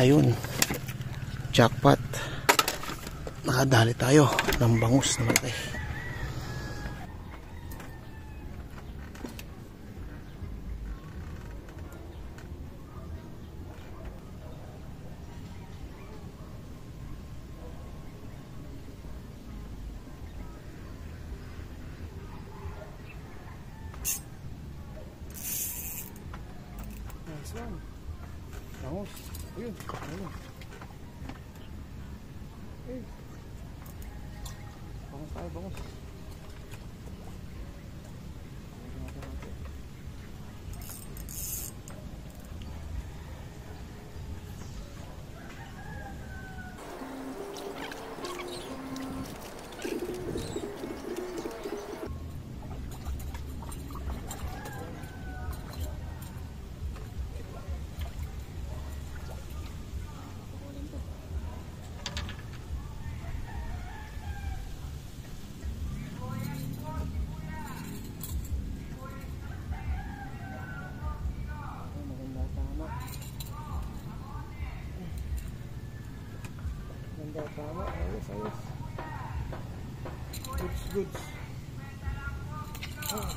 Ayun. Jackpot. Nakadali tayo ng bangus na malaki. Nice one. Bangus. Ayun. Ayun. Ayun. Bangus tayo, bangus. Ay, Maganda tama. Ayos, ayos. Goods, goods. Ah.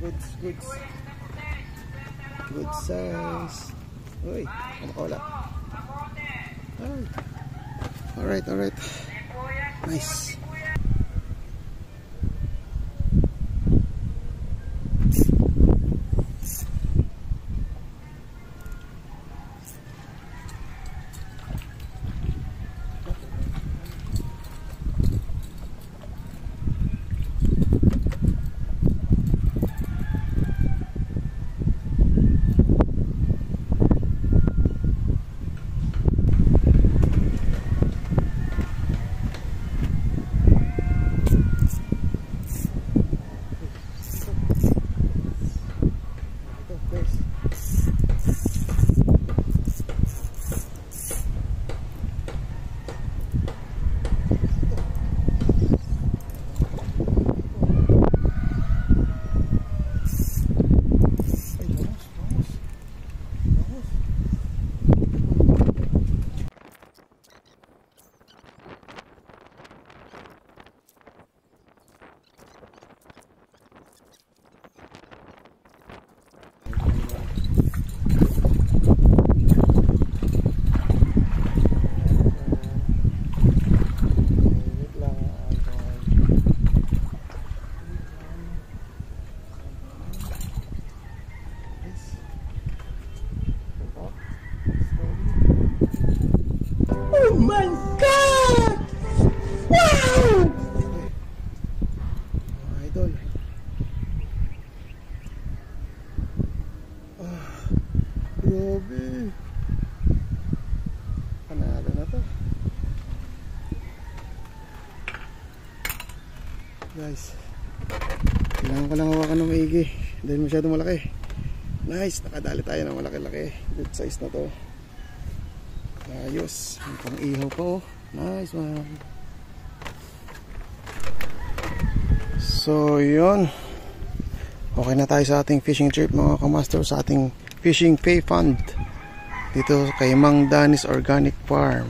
Goods, goods. Good size. Uy, wala? Ay. Alright, alright. Nice. Ito, guys. Ay, vamos, vamos. Vamos. Wait lang, alcohol. Yes. Up. Slowly. Oh my God! Wow! Mga idol. Ah, grabe. Panalo na to. Guys. Kailangan ko lang hawakan ng maigi. Dahil masyado malaki. Nice. Nakadali tayo ng malaki-laki. Good size na to. Ayos. May pang ihaw pa oh. Nice man. So, yun. Okay na tayo sa ating fishing trip mga kamaster sa ating fishing pay fund dito kay Mang Danis Organic Farm.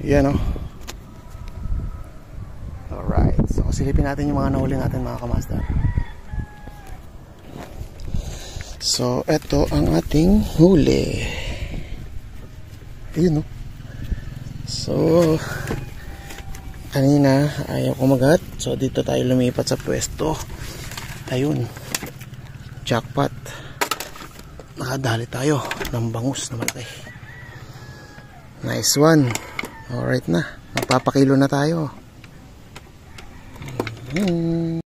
Yan o. Alright. So, silipin natin yung mga nahuli natin mga kamaster. So, eto ang ating huli. Ayun o. So, kanina ayaw kumagat so dito tayo lumipat sa pwesto. Ayun. Jackpot. Nakadali tayo ng bangus na malaki. Nice one. Alright na. Magpapakilo na tayo. Hmm.